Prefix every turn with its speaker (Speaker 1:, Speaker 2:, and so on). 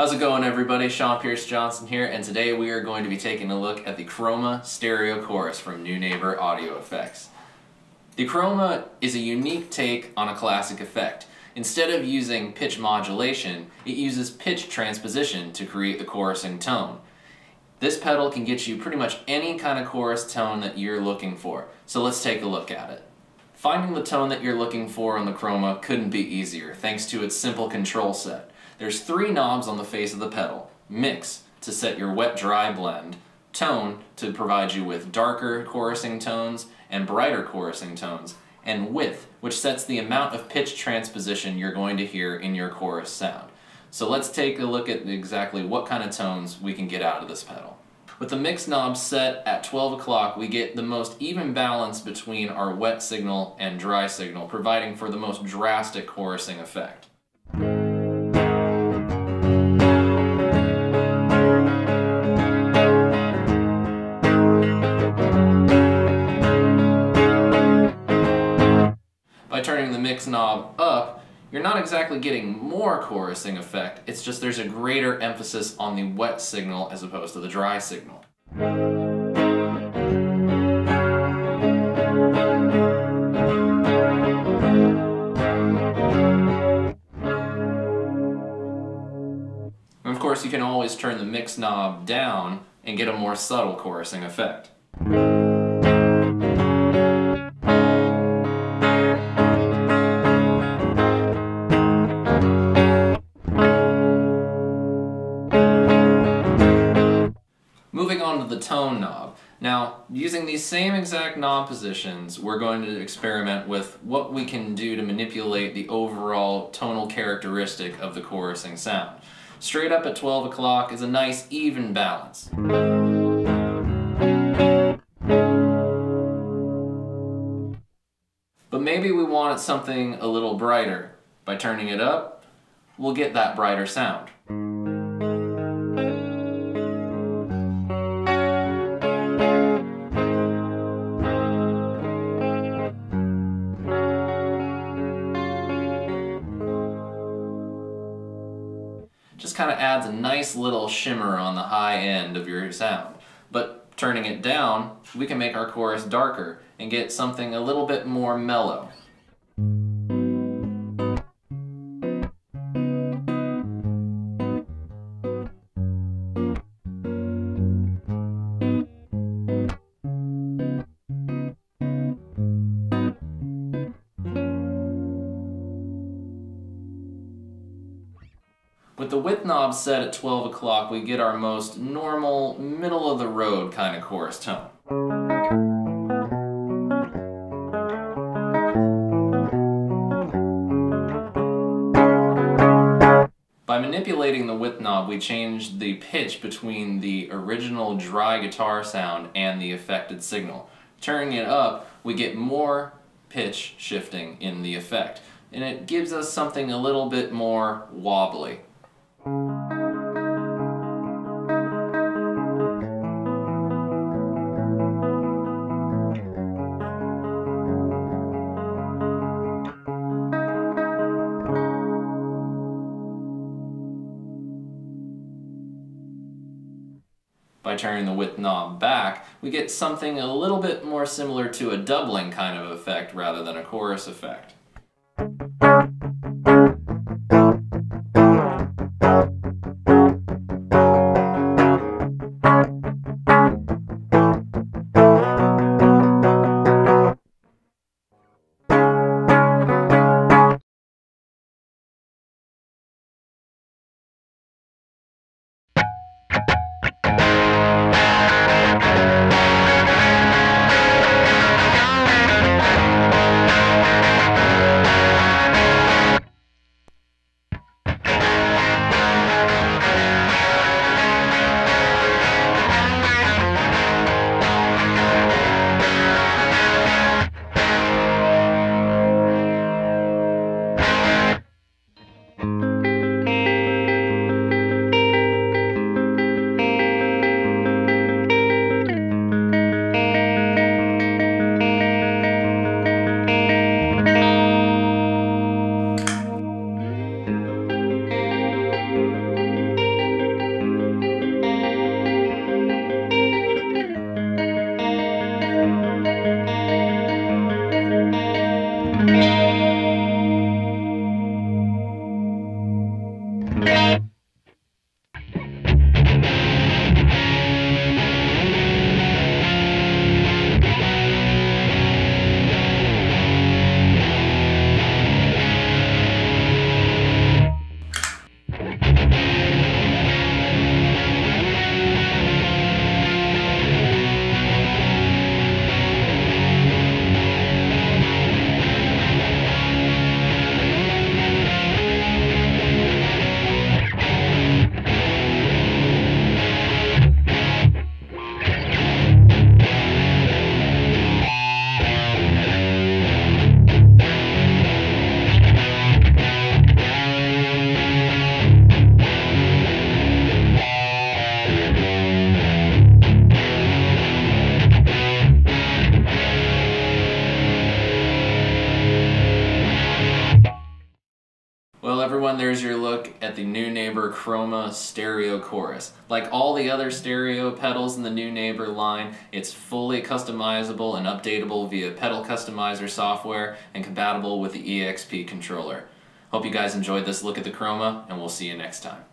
Speaker 1: How's it going everybody? Sean Pierce Johnson here and today we are going to be taking a look at the Chroma Stereo Chorus from Neunaber Audio Effects. The Chroma is a unique take on a classic effect. Instead of using pitch modulation, it uses pitch transposition to create the chorusing tone. This pedal can get you pretty much any kind of chorus tone that you're looking for, so let's take a look at it. Finding the tone that you're looking for on the Chroma couldn't be easier thanks to its simple control set. There's three knobs on the face of the pedal. Mix to set your wet-dry blend, tone to provide you with darker chorusing tones and brighter chorusing tones, and width, which sets the amount of pitch transposition you're going to hear in your chorus sound. So let's take a look at exactly what kind of tones we can get out of this pedal. With the mix knob set at 12 o'clock, we get the most even balance between our wet signal and dry signal, providing for the most drastic chorusing effect. Turning the mix knob up, you're not exactly getting more chorusing effect, it's just there's a greater emphasis on the wet signal as opposed to the dry signal. And of course you can always turn the mix knob down and get a more subtle chorusing effect. Moving on to the tone knob. Now, using these same exact knob positions, we're going to experiment with what we can do to manipulate the overall tonal characteristic of the chorusing sound. Straight up at 12 o'clock is a nice even balance. But maybe we wanted something a little brighter. By turning it up, we'll get that brighter sound. Just kind of adds a nice little shimmer on the high end of your sound. But turning it down, we can make our chorus darker and get something a little bit more mellow. Knob set at 12 o'clock, we get our most normal, middle of the road kind of chorus tone. By manipulating the width knob, we change the pitch between the original dry guitar sound and the affected signal. Turning it up, we get more pitch shifting in the effect, and it gives us something a little bit more wobbly. By turning the width knob back, we get something a little bit more similar to a doubling kind of effect rather than a chorus effect. There's your look at the Neunaber Chroma Stereo Chorus. Like all the other stereo pedals in the Neunaber line, it's fully customizable and updatable via pedal customizer software and compatible with the EXP controller. Hope you guys enjoyed this look at the Chroma, and we'll see you next time.